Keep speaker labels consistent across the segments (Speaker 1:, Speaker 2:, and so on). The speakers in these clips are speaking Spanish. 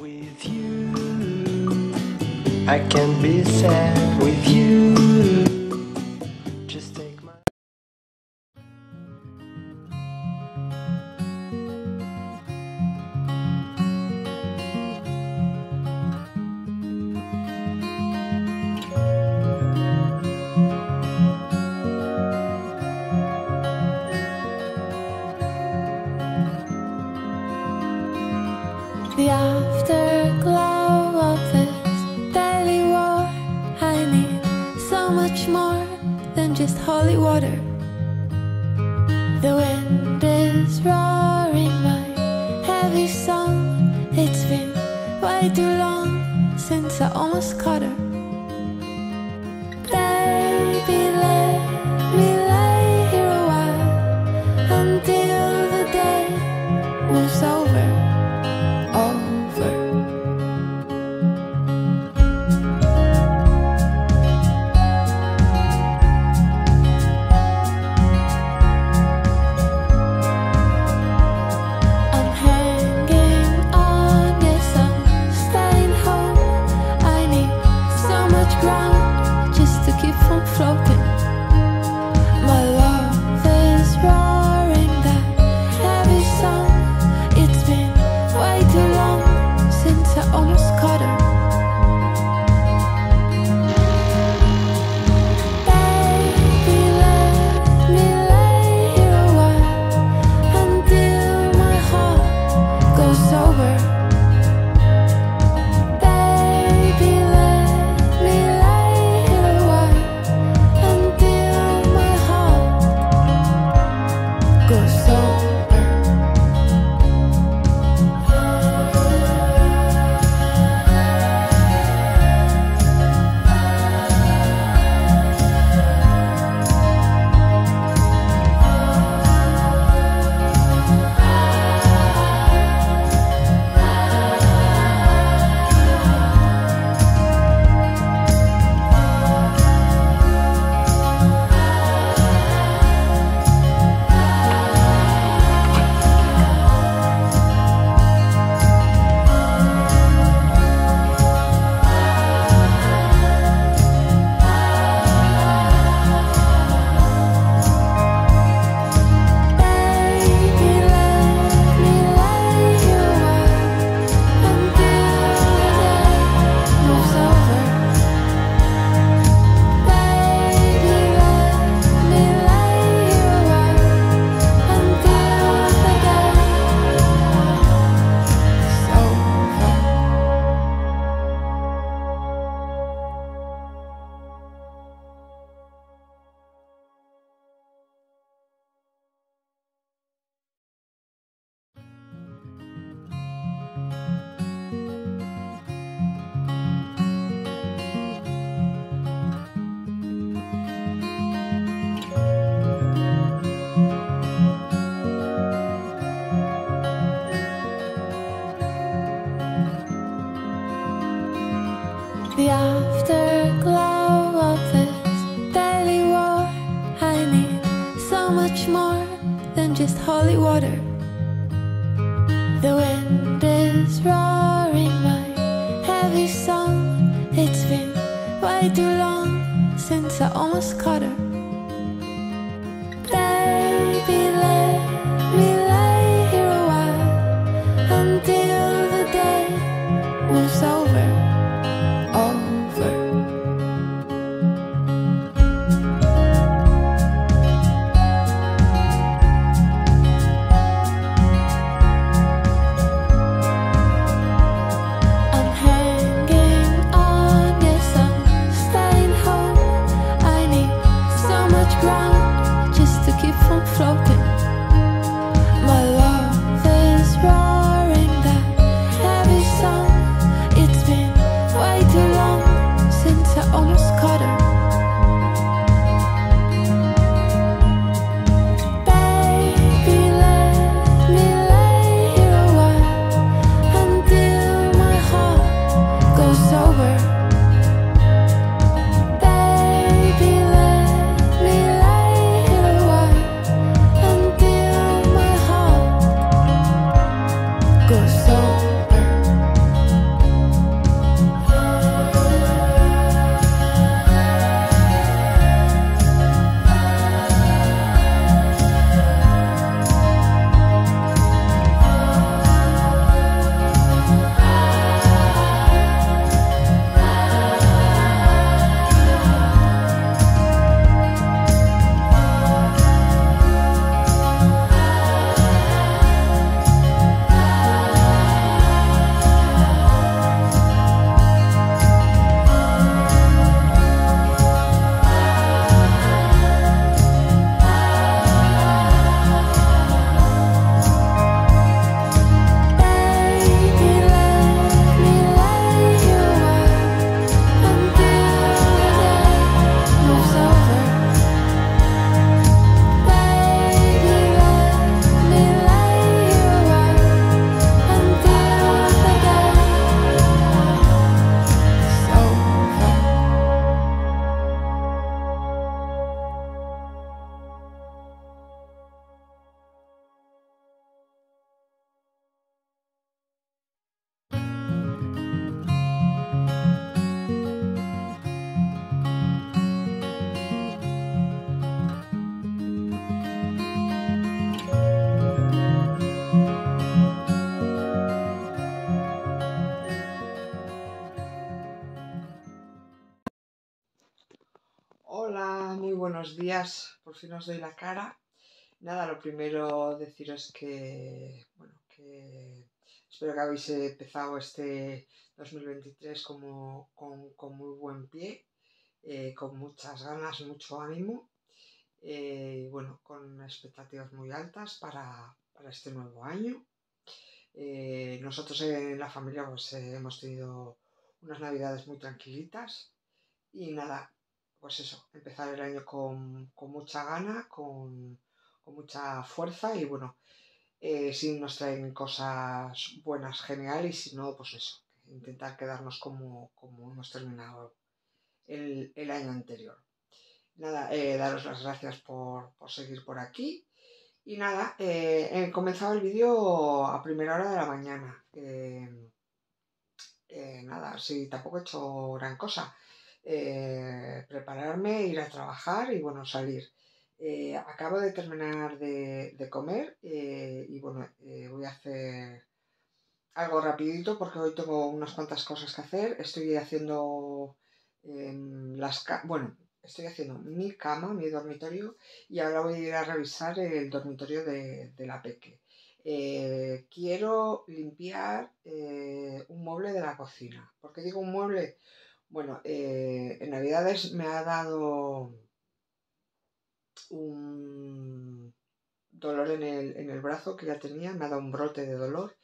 Speaker 1: With you, I can be sad with you.
Speaker 2: the way
Speaker 3: buenos días, por fin os doy la cara. Nada, lo primero deciros que, bueno, que espero que habéis empezado este 2023 como, con, muy buen pie, eh, con muchas ganas, mucho ánimo eh, y bueno, con expectativas muy altas para, este nuevo año. Eh, nosotros en la familia pues, hemos tenido unas navidades muy tranquilitas y nada, pues eso, empezar el año con, mucha gana, con, mucha fuerza y bueno, eh, si nos traen cosas buenas, genial si no, pues eso, intentar quedarnos como, hemos terminado el, año anterior. Nada, eh, daros las gracias por, seguir por aquí. Y nada, eh, he comenzado el vídeo a primera hora de la mañana. nada, sí, tampoco he hecho gran cosa. Eh, prepararme, ir a trabajar y bueno, salir. Eh, acabo de terminar de, comer eh, y bueno, voy a hacer algo rapidito porque hoy tengo unas cuantas cosas que hacer. Estoy haciendo em, las... Bueno, estoy haciendo mi cama, mi dormitorio y ahora voy a ir a revisar el dormitorio de, la Peque. quiero limpiar un mueble de la cocina. ¿Por qué digo un mueble? Bueno, eh, en Navidades me ha dado un dolor en el, brazo que ya tenía, me ha dado un brote de dolor.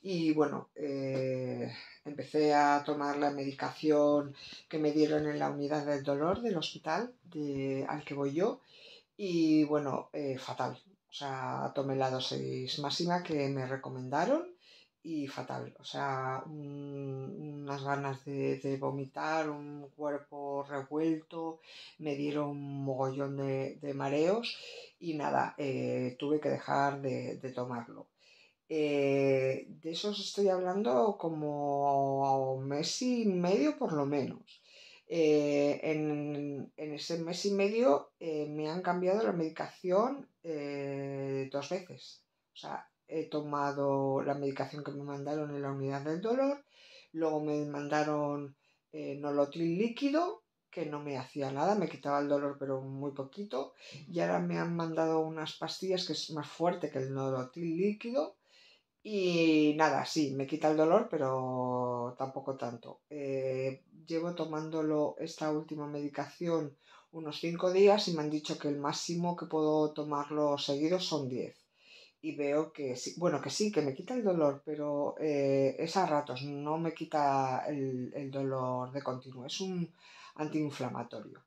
Speaker 3: Y bueno, eh, empecé a tomar la medicación que me dieron en la unidad del dolor del hospital al que voy yo. Y bueno, eh, fatal. O sea, tomé la dosis máxima que me recomendaron y fatal. O sea, unas ganas de, vomitar, un cuerpo revuelto, me dieron un mogollón de, mareos y nada, eh, tuve que dejar de, tomarlo. Eh, de eso os estoy hablando como mes y medio por lo menos. Eh, en, en, ese mes y medio me han cambiado la medicación dos veces. O sea, he tomado la medicación que me mandaron en la unidad del dolor, luego me mandaron eh, nolotil líquido, que no me hacía nada, me quitaba el dolor pero muy poquito, y ahora me han mandado unas pastillas que es más fuerte que el nolotil líquido, y nada, sí, me quita el dolor, pero tampoco tanto. Eh, llevo tomándolo esta última medicación unos 5 días y me han dicho que el máximo que puedo tomarlo seguido son 10 y veo que sí, bueno, que sí, que me quita el dolor, pero eh, es a ratos, no me quita el, dolor de continuo, es un antiinflamatorio.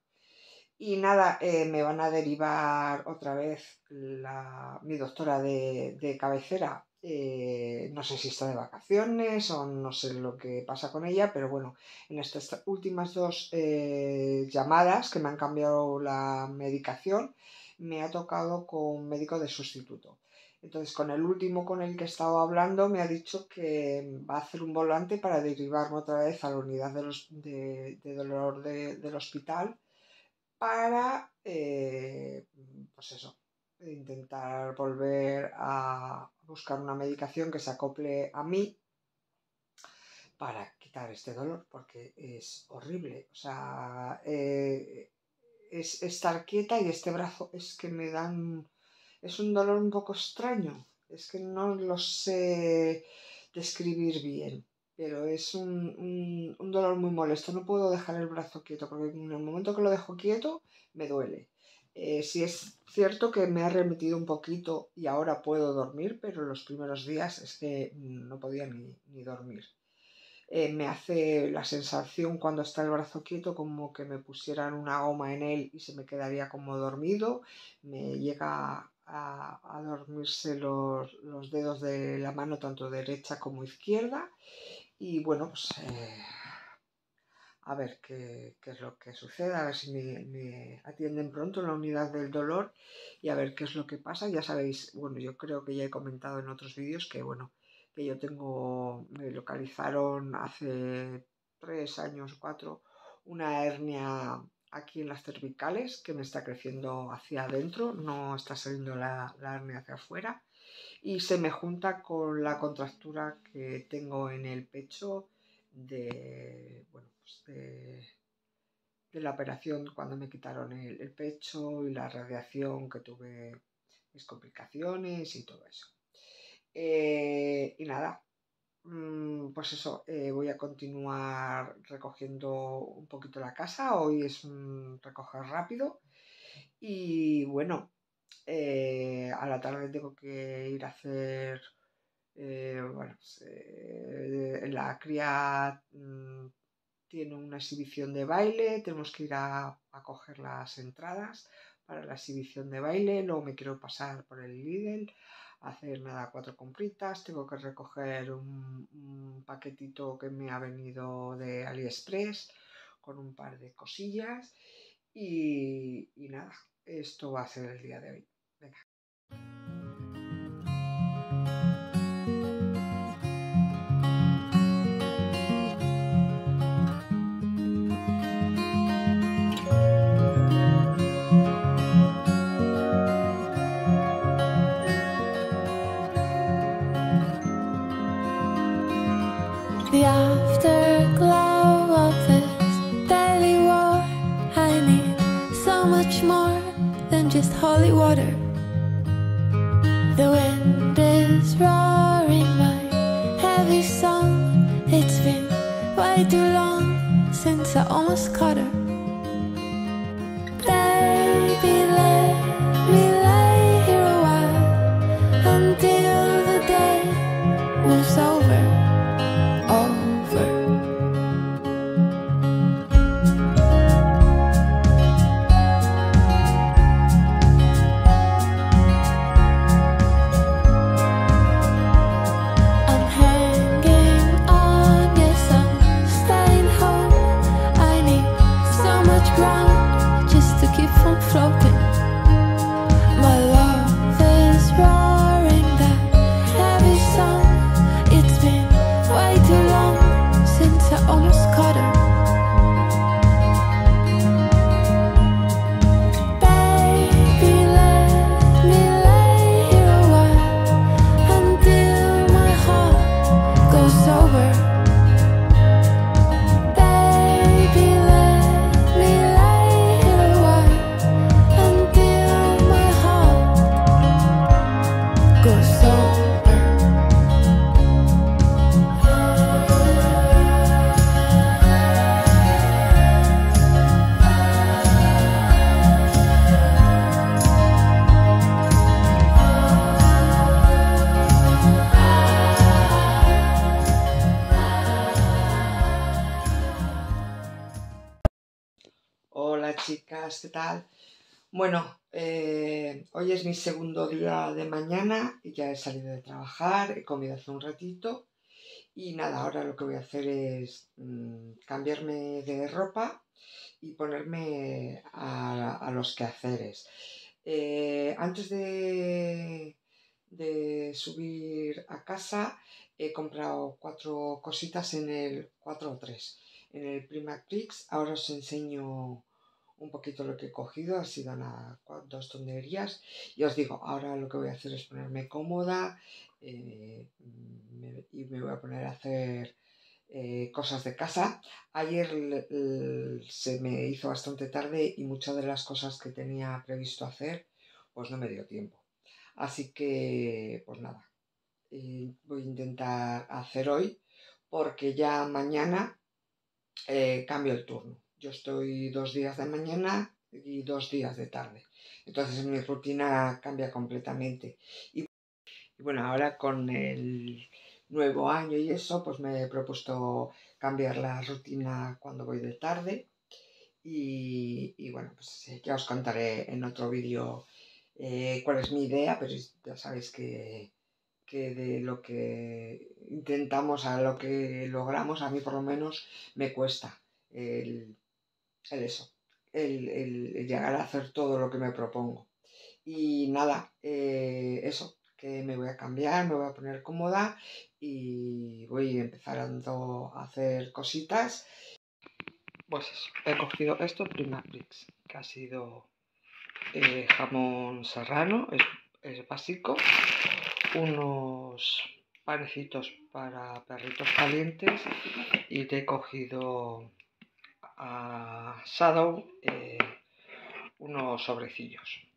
Speaker 3: Y nada, eh, me van a derivar otra vez la, mi doctora de, cabecera. Eh, no sé si está de vacaciones o no sé lo que pasa con ella, pero bueno, en estas últimas dos llamadas que me han cambiado la medicación, me ha tocado con médico de sustituto. Entonces, con el último con el que he estado hablando, me ha dicho que va a hacer un volante para derivarme otra vez a la unidad de, dolor del hospital para, eh, pues eso, intentar volver a buscar una medicación que se acople a mí para quitar este dolor, porque es horrible. O sea, eh, es estar quieta y este brazo es que me dan es un dolor un poco extraño. Es que no lo sé describir bien, pero es un, dolor muy molesto. No puedo dejar el brazo quieto porque en el momento que lo dejo quieto me duele. Eh, si es cierto que me ha remitido un poquito y ahora puedo dormir, pero los primeros días es que no podía ni, dormir. Eh, me hace la sensación cuando está el brazo quieto como que me pusieran una goma en él y se me quedaría como dormido. Me llega a, dormirse los, dedos de la mano, tanto derecha como izquierda. Y bueno, pues eh, a ver qué, es lo que sucede, a ver si me, atienden pronto en la unidad del dolor y a ver qué es lo que pasa. Ya sabéis, bueno, yo creo que ya he comentado en otros vídeos que, bueno, que yo tengo, me localizaron hace tres años, cuatro, una hernia aquí en las cervicales que me está creciendo hacia adentro, no está saliendo la, hernia hacia afuera y se me junta con la contractura que tengo en el pecho de, bueno, pues de la operación cuando me quitaron el, el pecho y la radiación que tuve, mis complicaciones y todo eso. Eh, y nada, pues eso, eh, voy a continuar recogiendo un poquito la casa. Hoy es un recoger rápido. Y bueno, eh, a la tarde tengo que ir a hacer, eh, bueno, pues, la cría mm, tiene una exhibición de baile, tenemos que ir a, a coger las entradas para la exhibición de baile, luego me quiero pasar por el Lidl, hacer nada, cuatro compritas, tengo que recoger un, un paquetito que me ha venido de AliExpress con un par de cosillas y, y nada, esto va a ser el día de hoy. Venga.
Speaker 2: Just holy water. The wind is roaring my heavy song. It's been way too long since I almost caught her.
Speaker 3: Chicas, ¿qué tal? Bueno, eh, hoy es mi segundo día de mañana y ya he salido de trabajar, he comido hace un ratito y nada, ahora lo que voy a hacer es mm, cambiarme de ropa y ponerme a, a los quehaceres. Eh, antes de, de subir a casa he comprado cuatro cositas en el 4 o 3 en el Primac Prix. Ahora os enseño un poquito lo que he cogido, ha sido una, cua- dos tonterías. Y os digo, ahora lo que voy a hacer es ponerme cómoda eh, y me voy a poner a hacer eh, cosas de casa. Ayer se me hizo bastante tarde y muchas de las cosas que tenía previsto hacer, pues no me dio tiempo. Así que, pues nada, eh, voy a intentar hacer hoy porque ya mañana cambio el turno. Yo estoy dos días de mañana y dos días de tarde. Entonces mi rutina cambia completamente. Y, bueno, ahora con el nuevo año y eso, pues me he propuesto cambiar la rutina cuando voy de tarde. Y, y bueno, pues eh, ya os contaré en otro vídeo eh, cuál es mi idea, pero ya sabéis que, que de lo que intentamos a lo que logramos, a mí por lo menos me cuesta el, el eso, el, el- llegar a hacer todo lo que me propongo. Y nada, eh, eso, que me voy a cambiar, me voy a poner cómoda y voy empezando a hacer cositas. Pues eso, he cogido esto, Primaprix, que ha sido eh, jamón serrano, es, es básico, unos panecitos para perritos calientes y te he cogido
Speaker 2: a Shadow eh, unos sobrecillos.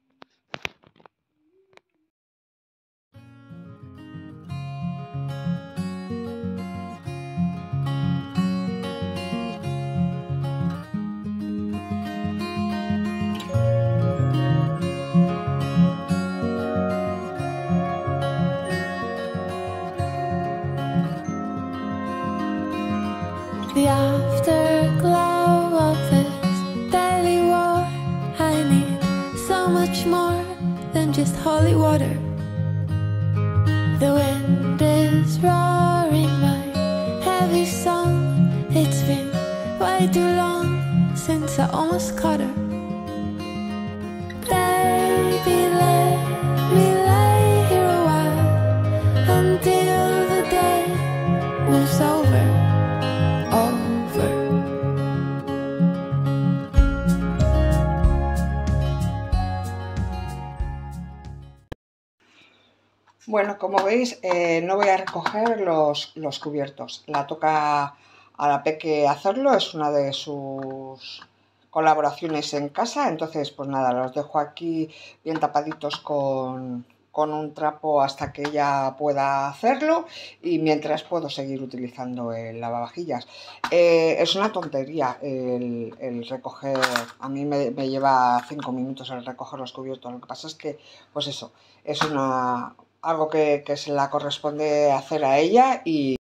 Speaker 2: Bueno, como veis, eh, no voy a recoger los, los cubiertos. La toca a la Peque hacerlo, es una de sus colaboraciones en casa. Entonces, pues nada, los dejo aquí bien tapaditos con, con un trapo hasta que ella pueda hacerlo y mientras puedo seguir utilizando el lavavajillas. Eh, es una tontería el, recoger, a mí me, me lleva cinco minutos el recoger los cubiertos. Lo que pasa es que, pues eso, es una algo que, que se la corresponde hacer a ella y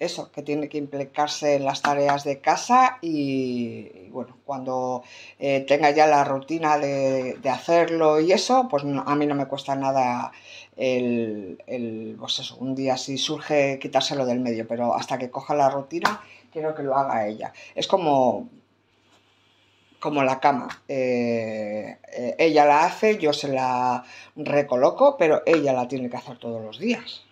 Speaker 2: eso, que tiene que implicarse en las tareas de casa y, bueno, cuando eh, tenga ya la rutina de, hacerlo y eso, pues a mí no me cuesta nada el, el, pues eso, un día si surge quitárselo del medio, pero hasta que coja la rutina quiero que lo haga ella. Es como, como la cama. eh, eh, ella la hace, yo se la recoloco, pero ella la tiene que hacer todos los días.